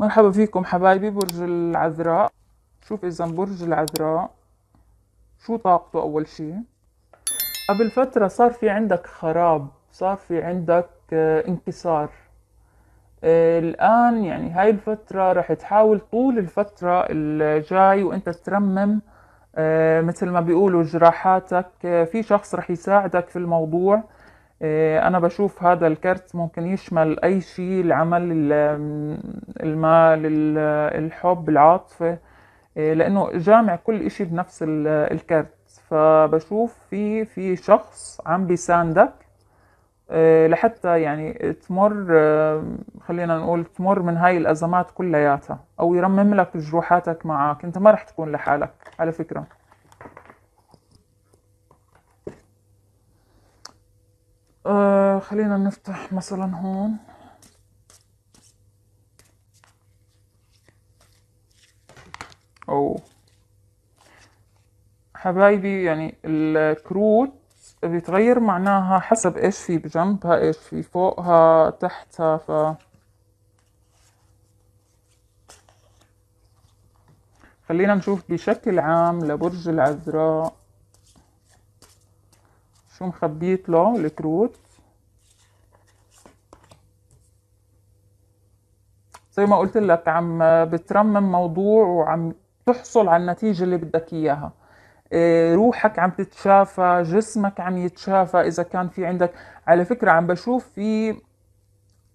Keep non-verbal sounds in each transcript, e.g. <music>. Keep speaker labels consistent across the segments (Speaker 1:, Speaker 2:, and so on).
Speaker 1: مرحبا فيكم حبايبي برج العذراء. شوف إذا برج العذراء شو طاقته أول شي؟ قبل فترة صار في عندك خراب صار في عندك آه، انكسار. آه، الآن يعني هاي الفترة رح تحاول طول الفترة الجاي وأنت ترمم آه، مثل ما بيقولوا جراحاتك. في شخص رح يساعدك في الموضوع. أنا بشوف هذا الكرت ممكن يشمل أي شيء العمل المال الحب العاطفة لأنه جامع كل إشي بنفس الكرت. فبشوف في في شخص عم بيساندك آه، لحتى يعني تمر آه، خلينا نقول تمر من هاي الأزمات كلياتها أو يرمم لك جروحاتك معك. أنت ما رح تكون لحالك على فكرة. آه خلينا نفتح مثلا هون. أو حبايبي يعني الكروت بيتغير معناها حسب إيش في بجنبها إيش في فوقها تحتها ف خلينا نشوف بشكل عام لبرج العذراء. شو مخبيت له؟ الكروت. زي ما قلت لك عم بترمم موضوع وعم تحصل على النتيجة اللي بدك إياها. إيه، روحك عم تتشافى جسمك عم يتشافى إذا كان في عندك. على فكرة عم بشوف في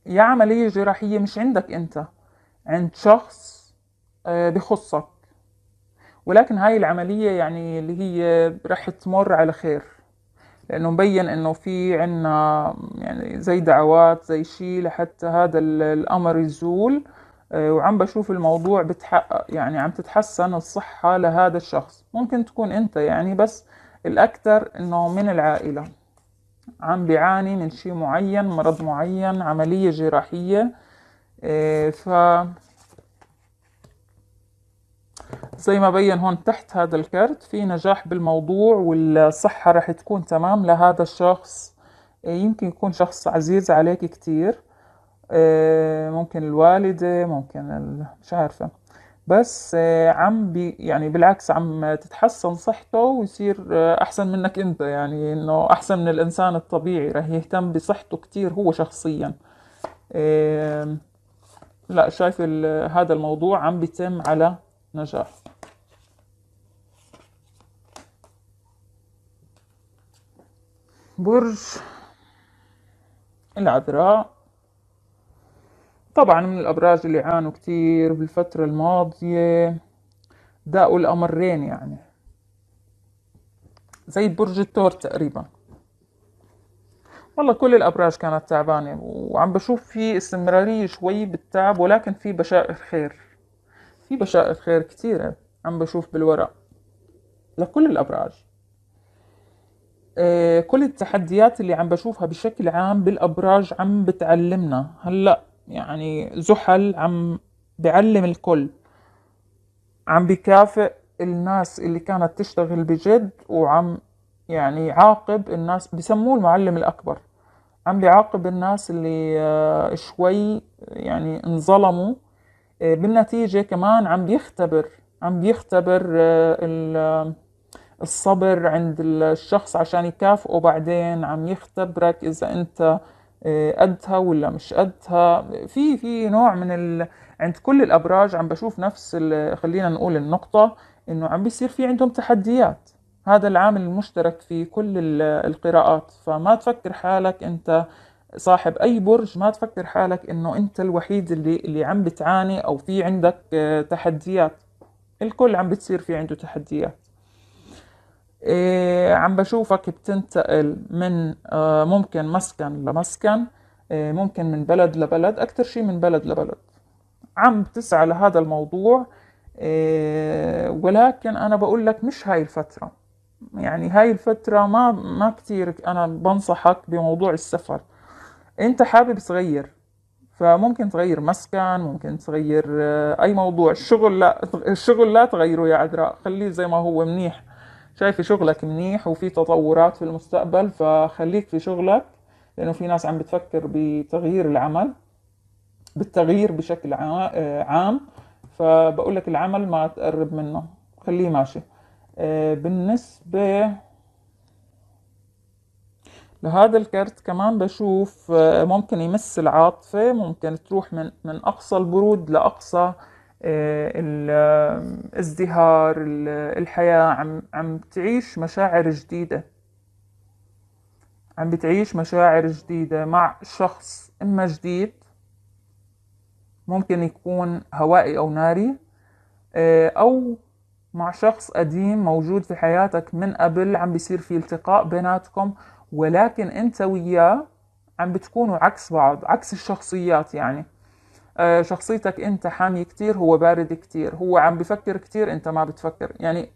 Speaker 1: يا عملية جراحية مش عندك أنت عند شخص آه، بخصك. ولكن هاي العملية يعني اللي هي رح تمر على خير. لأنه مبين إنه في عنا يعني زي دعوات زي شي لحتى هذا الأمر يزول. آه، وعم بشوف الموضوع بتحقق يعني عم تتحسن الصحة لهذا الشخص. ممكن تكون أنت يعني بس الأكثر إنه من العائلة. عم بيعاني من شيء معين مرض معين عملية جراحية. آه، ف زي ما بين هون تحت هذا الكرت في نجاح بالموضوع والصحة رح تكون تمام لهذا الشخص. آه، يمكن يكون شخص عزيز عليك كتير. آه، ممكن الوالدة ممكن مش عارفة. بس آه، عم بي يعني بالعكس عم تتحسن صحته ويصير أحسن منك أنت. يعني إنه أحسن من الإنسان الطبيعي. رح يهتم بصحته كتير هو شخصيا. لا شايف هذا الموضوع عم بيتم على نجاح. برج العذراء. طبعا من الأبراج اللي عانوا كتير بالفترة الماضية. داقوا الأمرين يعني. زي برج التور تقريبا. والله كل الأبراج كانت تعبانة وعم بشوف في استمرارية شوي بالتعب ولكن في بشائر خير. في بشائر خير كتيرة عم بشوف بالورق لكل الأبراج. آه، كل التحديات اللي عم بشوفها بشكل عام بالأبراج عم بتعلمنا. هلأ يعني زحل عم بعلم الكل. عم بكافئ الناس اللي كانت تشتغل بجد وعم يعني عاقب الناس بسموه المعلم الأكبر. عم بيعاقب الناس اللي آه، شوي يعني انظلموا بالنتيجة كمان عم بيختبر عم بيختبر آه، الصبر عند الشخص عشان يكافئه بعدين عم يختبرك إذا أنت قدها ولا مش قدها. في في نوع من ال... عند كل الأبراج عم بشوف نفس ال... خلينا نقول النقطة إنه عم بيصير في عندهم تحديات. هذا العامل المشترك في كل القراءات. فما تفكر حالك أنت صاحب أي برج ما تفكر حالك إنه أنت الوحيد اللي اللي عم بتعاني أو في عندك تحديات. الكل عم بتصير في عنده تحديات. إيه عم بشوفك بتنتقل من آه ممكن مسكن لمسكن إيه ممكن من بلد لبلد أكثر شيء من بلد لبلد. عم تسعى لهذا الموضوع إيه ولكن أنا بقول لك مش هاي الفترة. يعني هاي الفترة ما ما كثير أنا بنصحك بموضوع السفر. أنت حابب تغير فممكن تغير مسكن ممكن تغير آه، أي موضوع. الشغل لا الشغل لا تغيره يا عذراء خليه زي ما هو منيح. شايفة شغلك منيح وفي تطورات في المستقبل فخليك في شغلك لأنه في ناس عم بتفكر بتغيير العمل بالتغيير بشكل عام. فبقول لك العمل ما تقرب منه خليه ماشي. بالنسبة لهذا الكرت كمان بشوف ممكن يمس العاطفة ممكن تروح من من أقصى البرود لأقصى الازدهار الحياة عم عم تعيش مشاعر جديدة. عم بتعيش مشاعر جديدة مع شخص إما جديد ممكن يكون هوائي أو ناري آه، أو مع شخص قديم موجود في حياتك من قبل عم بيصير في التقاء بيناتكم. ولكن أنت وياه عم بتكونوا عكس بعض عكس الشخصيات يعني. آه، شخصيتك أنت حامي كتير هو بارد كتير هو عم بفكر كتير أنت ما بتفكر. يعني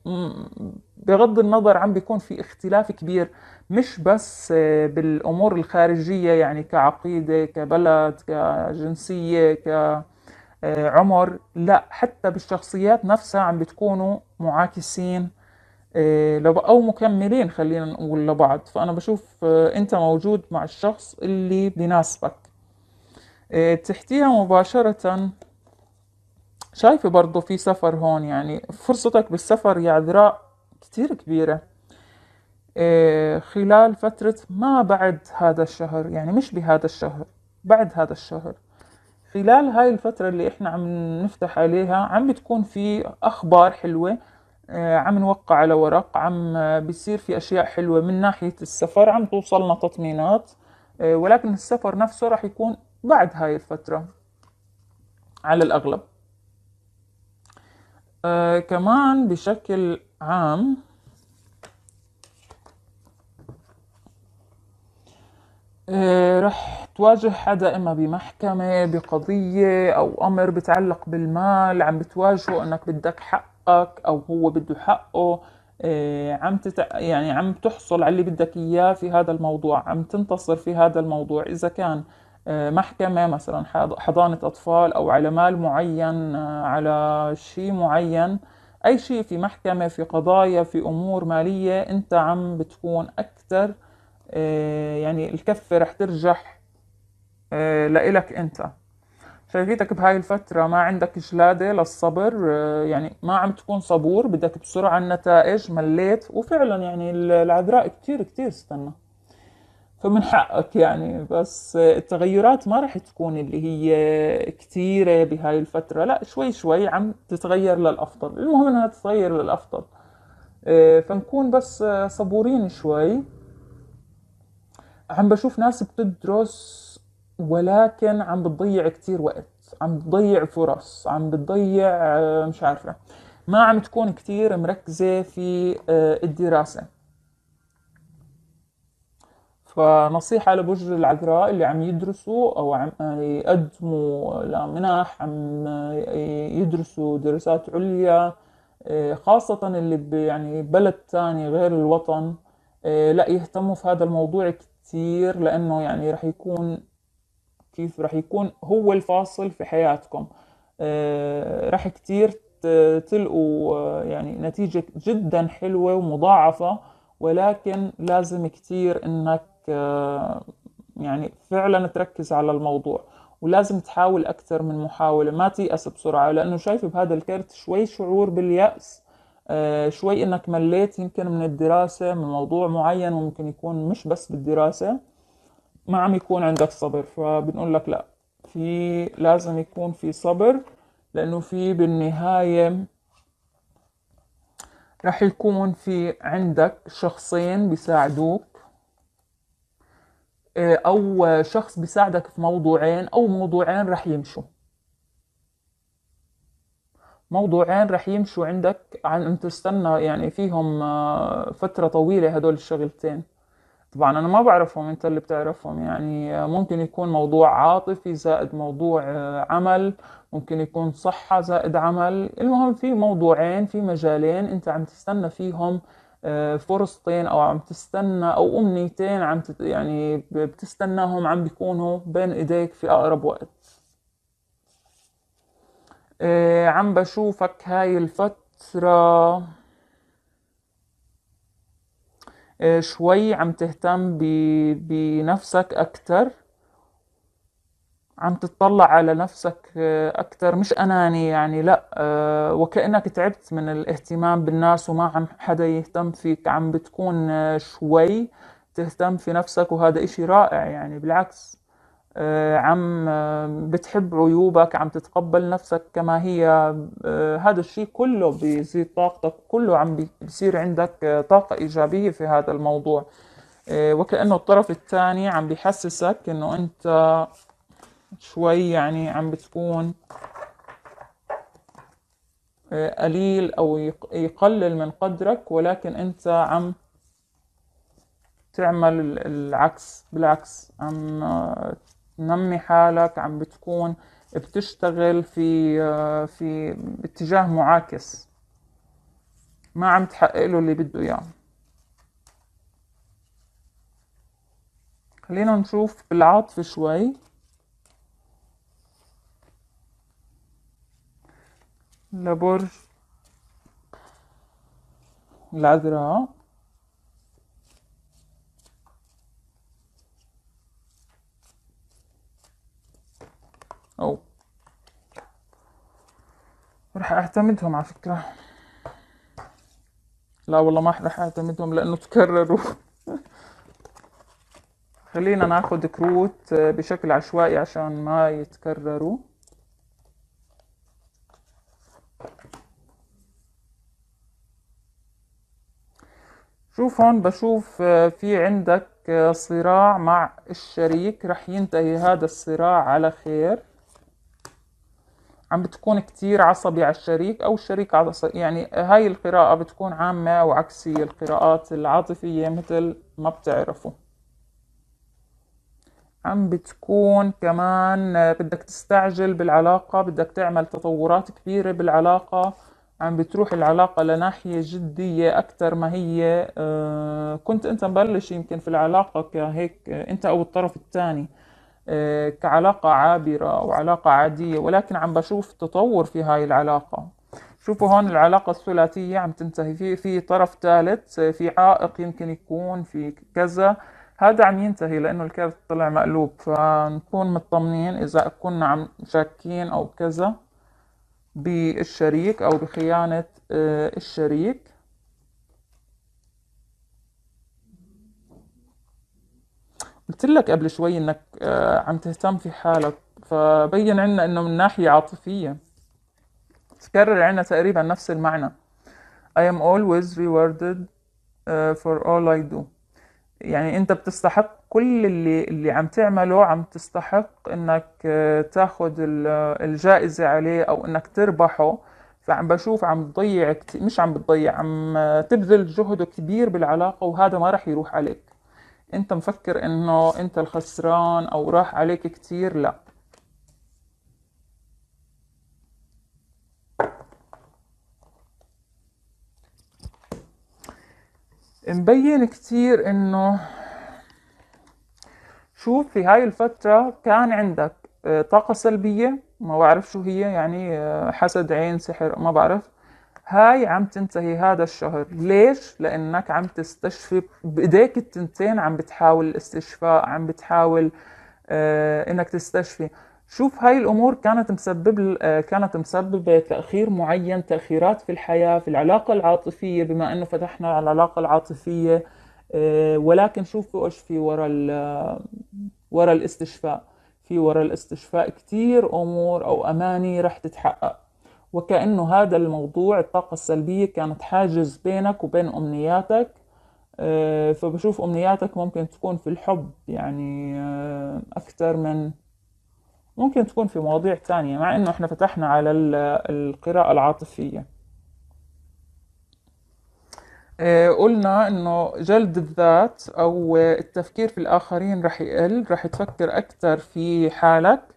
Speaker 1: بغض النظر عم بيكون في اختلاف كبير مش بس آه، بالأمور الخارجية يعني كعقيدة كبلد كجنسية كعمر آه، لا حتى بالشخصيات نفسها عم بتكونوا معاكسين. أو مكملين خلينا نقول لبعض. فأنا بشوف أنت موجود مع الشخص اللي بيناسبك. إيه، تحتيها مباشرة. شايفة برضو في سفر هون يعني فرصتك بالسفر يا عذراء كتير كبيرة. إيه، خلال فترة ما بعد هذا الشهر يعني مش بهذا الشهر بعد هذا الشهر. خلال هاي الفترة اللي إحنا عم نفتح عليها عم بتكون في أخبار حلوة إيه، عم نوقع على ورق عم بيصير في أشياء حلوة من ناحية السفر عم توصلنا تطمينات ولكن السفر نفسه راح يكون بعد هاي الفترة على الأغلب. آه كمان بشكل عام آه رح تواجه حدا إما بمحكمة بقضية أو أمر بتعلق بالمال عم بتواجهه إنك بدك حقك أو هو بده حقه آه عم تتع... يعني عم تحصل على اللي بدك إياه في هذا الموضوع عم تنتصر في هذا الموضوع. إذا كان آه، محكمة مثلا حضانة أطفال أو على مال معين آه، على شيء معين أي شيء في محكمة في قضايا في أمور مالية أنت عم بتكون أكثر يعني الكفة رح ترجح لإلك أنت. شايفيتك بهاي الفترة ما عندك جلادة للصبر يعني ما عم تكون صبور بدك بسرعة النتائج مليت. وفعلا يعني العذراء كتير كتير استنى. فمن حقك يعني. بس التغيرات ما راح تكون اللي هي كثيرة بهاي الفترة. لا شوي شوي عم تتغير للأفضل. المهم إنها تتغير للأفضل. آه، فنكون بس صبورين شوي. عم بشوف ناس بتدرس ولكن عم بتضيع كتير وقت عم بتضيع فرص عم بتضيع آه، مش عارفة. ما عم تكون كتير مركزة في آه، الدراسة. فنصيحة لبرج العذراء اللي عم يدرسوا أو عم يقدموا لمنح عم يدرسوا دراسات عليا خاصة اللي يعني بلد تاني غير الوطن لا يهتموا في هذا الموضوع كتير لأنه يعني رح يكون كيف رح يكون هو الفاصل في حياتكم. رح كتير تلقوا يعني نتيجة جدا حلوة ومضاعفة ولكن لازم كتير إنك آه، يعني فعلا تركز على الموضوع ولازم تحاول أكثر من محاولة ما تيأس بسرعة لأنه شايف بهذا الكرت شوي شعور باليأس آه، شوي إنك مليت يمكن من الدراسة من موضوع معين وممكن يكون مش بس بالدراسة. ما عم يكون عندك صبر فبنقول لك لا في لازم يكون في صبر لأنه في بالنهاية رح يكون في عندك شخصين بيساعدوك. آه، أو شخص بيساعدك في موضوعين أو موضوعين رح يمشوا. موضوعين رح يمشوا عندك عن أن تستنى يعني فيهم آه، فترة طويلة هدول الشغلتين. طبعا أنا ما بعرفهم أنت اللي بتعرفهم. يعني آه، ممكن يكون موضوع عاطفي زائد موضوع عمل ممكن يكون صحة زائد عمل. المهم في موضوعين في مجالين أنت عم تستنى فيهم آه، فرصتين أو عم تستنى أو أمنيتين عم تت يعني بتستناهم عم بيكونوا بين إيديك في أقرب وقت. آه، عم بشوفك هاي الفترة آه، شوي عم تهتم بنفسك أكتر. عم تتطلع على نفسك آه، أكتر. مش أناني يعني لأ آه، وكأنك تعبت من الاهتمام بالناس وما عم حدا يهتم فيك. عم بتكون آه، شوي تهتم في نفسك وهذا إشي رائع يعني. بالعكس. عم بتحب عيوبك عم تتقبل نفسك كما هي. هذا الشيء كله بيزيد طاقتك كله عم بيصير عندك طاقة إيجابية في هذا الموضوع. وكأنه الطرف الثاني عم بيحسسك إنه أنت شوي يعني عم بتكون آه، قليل أو يقلل من قدرك ولكن أنت عم تعمل العكس. بالعكس عم تنمي حالك عم بتكون بتشتغل في آه، في اتجاه معاكس. ما عم تحقق له اللي بده إياه. خلينا نشوف بالعاطفة شوي. لبرج العذراء. أو. رح أعتمدهم على فكرة. لا والله ما رح أعتمدهم لأنه تكرروا. <laughs> خلينا ناخد كروت بشكل عشوائي عشان ما يتكرروا. شوف هون بشوف في عندك صراع مع الشريك. رح ينتهي هذا الصراع على خير. عم بتكون كتير عصبي على الشريك أو الشريك عصبي يعني هاي القراءة بتكون عامة وعكسية القراءات العاطفية مثل ما بتعرفوا. عم بتكون كمان بدك تستعجل بالعلاقة بدك تعمل تطورات كبيرة بالعلاقة. عم بتروح العلاقة لناحية جدية أكثر ما هي آه، كنت أنت مبلش يمكن في العلاقة كهيك آه، أنت أو الطرف الثاني. كعلاقة عابرة أو علاقة عادية ولكن عم بشوف تطور في هاي العلاقة. شوفوا هون العلاقة الثلاثية عم تنتهي في في طرف ثالث في عائق يمكن يكون في كذا. هذا عم ينتهي لأنه الكارت طلع مقلوب فنكون مطمنين إذا كنا عم شاكين أو كذا بالشريك أو بخيانة آه، الشريك. قلت لك قبل شوي إنك آه، عم تهتم في حالك فبين عنا إنه من ناحية عاطفية. تكرر عنا تقريبا نفس المعنى. I am always rewarded uh, for all I do. يعني أنت بتستحق كل اللي اللي عم تعمله عم تستحق إنك آه، تاخذ الجائزة عليه أو إنك تربحه. فعم بشوف عم تضيع كتير مش عم بتضيع عم تبذل جهد كبير بالعلاقة وهذا ما رح يروح عليك. أنت مفكر إنه أنت الخسران أو راح عليك كتير؟ لا. مبين كتير إنه شوف في هاي الفترة كان عندك آه، طاقة سلبية ما بعرف شو هي يعني آه، حسد عين سحر ما بعرف. هاي عم تنتهي هذا الشهر. ليش؟ لأنك عم تستشفي بإيديك التنتين عم بتحاول الاستشفاء عم بتحاول آه إنك تستشفي. شوف هاي الأمور كانت مسبب آه، كانت مسببة تأخير معين تأخيرات في الحياة في العلاقة العاطفية بما أنه فتحنا على العلاقة العاطفية آه، ولكن شوفوا إيش في ورا ورا الاستشفاء. في ورا الاستشفاء كتير أمور أو أماني رح تتحقق. وكأنه هذا الموضوع الطاقة السلبية كانت حاجز بينك وبين أمنياتك. آه، فبشوف أمنياتك ممكن تكون في الحب يعني أكثر من ممكن تكون في مواضيع تانية مع إنه إحنا فتحنا على القراءة العاطفية. آه، قلنا إنه جلد الذات أو التفكير في الآخرين رح يقل رح تفكر أكثر في حالك. آه،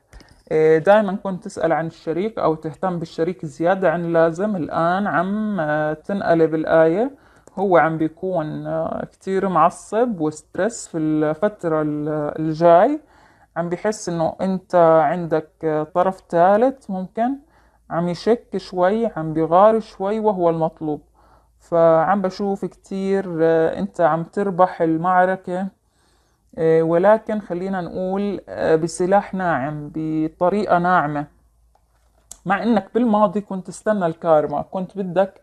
Speaker 1: دائما كنت تسأل عن الشريك أو تهتم بالشريك زيادة عن اللازم. الآن عم آه، تنقلب الاية هو عم بيكون كتير معصب وسترس في الفترة الجاي. عم بحس إنه أنت عندك طرف ثالث ممكن. عم يشك شوي عم بيغار شوي وهو المطلوب. فعم بشوف كتير أنت عم تربح المعركة. آه، ولكن خلينا نقول آه، بسلاح ناعم بطريقة ناعمة. مع إنك بالماضي كنت تستنى الكارما كنت بدك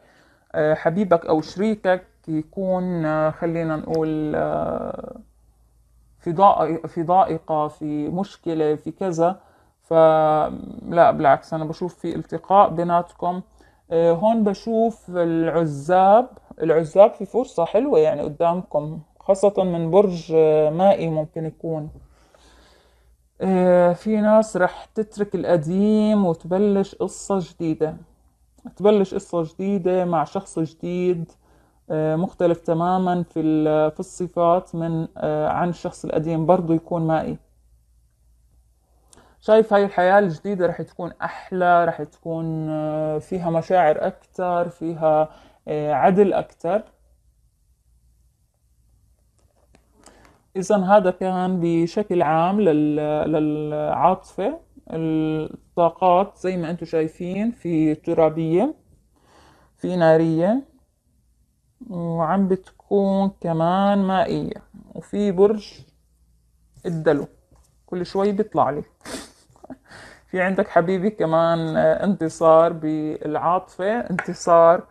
Speaker 1: آه، حبيبك أو شريكك يكون آه، خلينا نقول آه، في في ضائقة في مشكلة في كذا. فلا بالعكس أنا بشوف في التقاء بيناتكم. آه، هون بشوف العزاب. العزاب في فرصة حلوة يعني قدامكم. خاصة من برج آه، مائي ممكن يكون. آه، في ناس رح تترك القديم وتبلش قصة جديدة. تبلش قصة جديدة مع شخص جديد آه، مختلف تماما في في الصفات من عن الشخص القديم برضو يكون مائي. شايف هاي الحياة الجديدة رح تكون أحلى رح تكون فيها مشاعر أكتر فيها عدل أكتر. إذا هذا كان بشكل عام لل- للعاطفة. الطاقات زي ما أنتم شايفين في ترابية في نارية وعم بتكون كمان مائية. وفي برج الدلو كل شوي بيطلع لي. <laughs> في عندك حبيبي كمان آه، انتصار بالعاطفة انتصار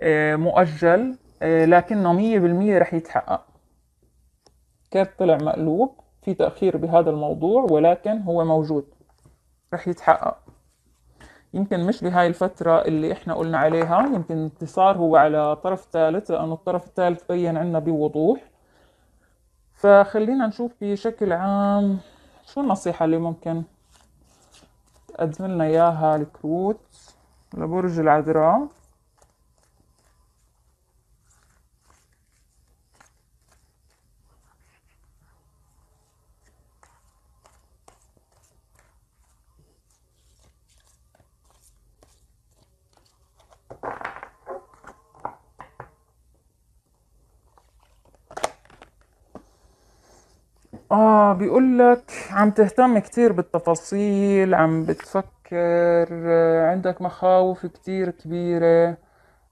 Speaker 1: آه، مؤجل آه، لكنه مية بالمية رح يتحقق. كيف طلع مقلوب في تأخير بهذا الموضوع ولكن هو موجود. رح يتحقق. يمكن مش بهاي الفترة اللي إحنا قلنا عليها يمكن انتصار هو على طرف ثالث لأنه الطرف الثالث بين عنا بوضوح. فخلينا نشوف بشكل عام شو النصيحة اللي ممكن تقدم لنا إياها الكروت. لبرج العذراء. آه بيقول لك عم تهتم كتير بالتفاصيل عم بتفكر آه، عندك مخاوف كتير كبيرة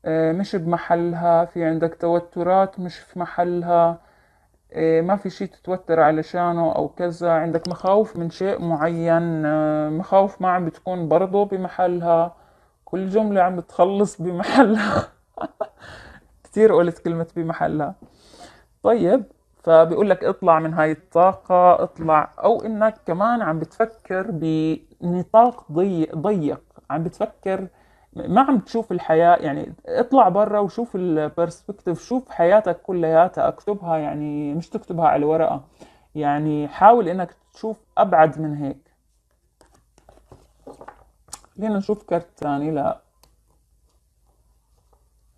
Speaker 1: آه، مش بمحلها في عندك توترات مش في محلها آه، ما في شيء تتوتر علشانه أو كذا عندك مخاوف من شيء معين مخاوف ما عم بتكون برضه بمحلها كل جملة عم بتخلص بمحلها. <laughs> كتير قلت كلمة بمحلها. طيب فبيقول لك اطلع من هاي الطاقة اطلع. أو إنك كمان عم بتفكر بنطاق ضيق ضيق. عم بتفكر ما عم تشوف الحياة يعني اطلع برا وشوف البرسبكتيف شوف حياتك كلياتها اكتبها يعني مش تكتبها على ورقة يعني حاول إنك تشوف أبعد من هيك. خلينا نشوف كرت ثاني لا.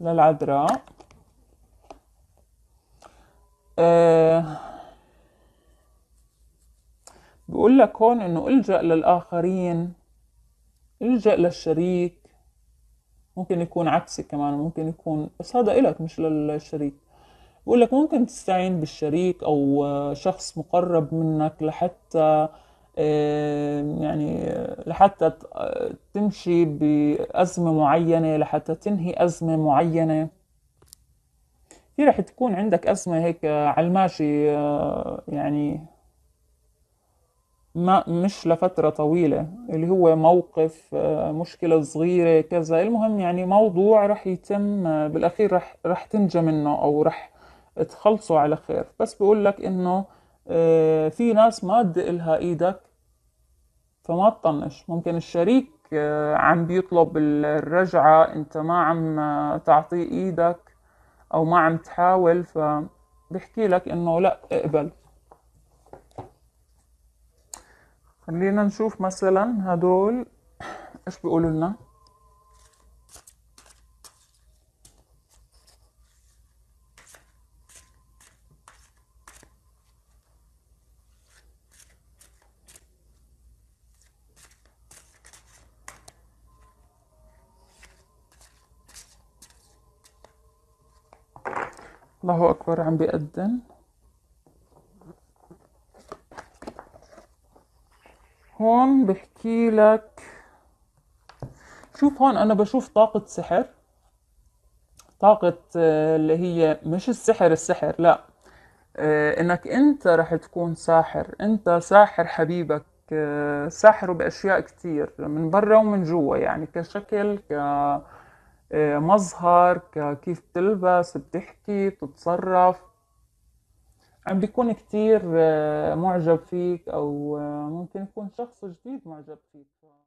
Speaker 1: للعذراء آه بقول لك هون إنه إلجأ للآخرين إلجأ للشريك. ممكن يكون عكسي كمان ممكن يكون بس هذا إلك مش للشريك. بقول لك ممكن تستعين بالشريك أو شخص مقرب منك لحتى آه، يعني لحتى تمشي بأزمة معينة لحتى تنهي أزمة معينة. في رح تكون عندك أزمة هيك آه، على الماشي آه، يعني ما مش لفترة طويلة. اللي هو موقف آه، مشكلة صغيرة كذا. المهم يعني موضوع رح يتم بالأخير رح رح تنجى منه أو رح تخلصوا على خير. بس بقول لك إنه في ناس ما تدق إيدك فما تطنش. ممكن الشريك عم بيطلب الرجعة أنت ما عم تعطيه إيدك أو ما عم تحاول فبحكي لك إنه لا اقبل. خلينا نشوف مثلا هدول إيش بيقولوا لنا. الله أكبر عم بيأذن. هون بحكي لك شوف هون أنا بشوف طاقة سحر. طاقة آه، اللي هي مش السحر السحر لا. آه، إنك أنت رح تكون ساحر. أنت ساحر حبيبك. آه، ساحره بأشياء كتير من برا ومن جوا يعني كشكل كمظهر ككيف تلبس بتحكي بتتصرف. عم بيكون كتير آه، معجب فيك أو ممكن يكون شخص جديد معجب فيك.